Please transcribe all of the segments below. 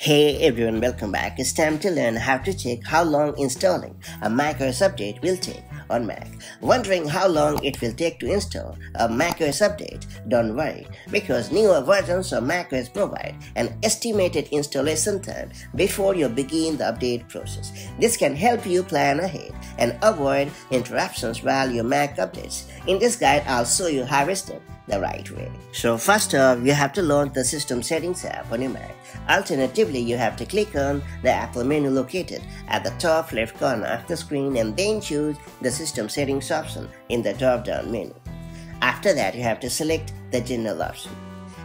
Hey everyone, welcome back. It's time to learn how to check how long installing a macOS update will take on Mac. Wondering how long it will take to install a macOS update? Don't worry, because newer versions of macOS provide an estimated installation time before you begin the update process. This can help you plan ahead and avoid interruptions while your Mac updates. In this guide, I'll show you how done the right way. So first off, you have to launch the System Settings app on your Mac. Alternatively, you have to click on the Apple menu located at the top left corner of the screen and then choose the System Settings option in the drop-down menu. After that, you have to select the General option.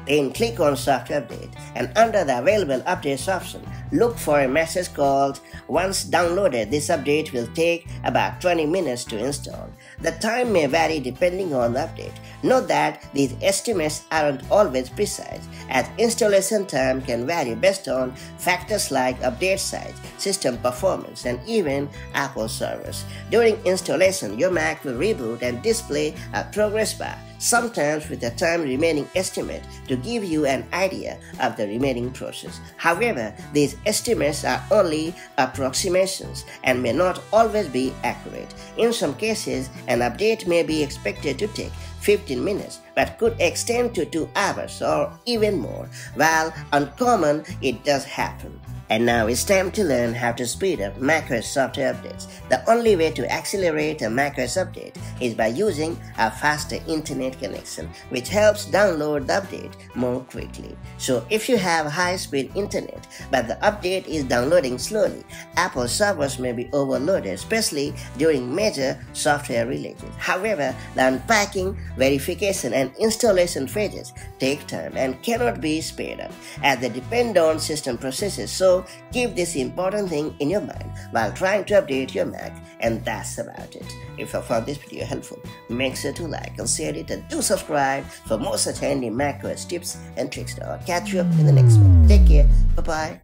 Then click on Software Update and under the Available Updates option, look for a message called Once downloaded, this update will take about 20 minutes to install. The time may vary depending on the update. Note that these estimates aren't always precise, as installation time can vary based on factors like update size, system performance, and even Apple servers. During installation, your Mac will reboot and display a progress bar sometimes with a time remaining estimate to give you an idea of the remaining process. However, these estimates are only approximations and may not always be accurate. In some cases, an update may be expected to take 15 minutes but could extend to 2 hours or even more. While uncommon, it does happen. And now it's time to learn how to speed up macOS software updates. The only way to accelerate a macOS update is by using a faster internet connection, which helps download the update more quickly. So if you have high-speed internet, but the update is downloading slowly, Apple servers may be overloaded, especially during major software releases. However, the unpacking, verification, and installation phases take time and cannot be sped up, as they depend on system processes. Keep this important thing in your mind while trying to update your Mac and that's about it. If you found this video helpful, make sure to like and share it and do subscribe for more such handy macOS tips and tricks. I'll catch you up in the next one. Take care. Bye-bye.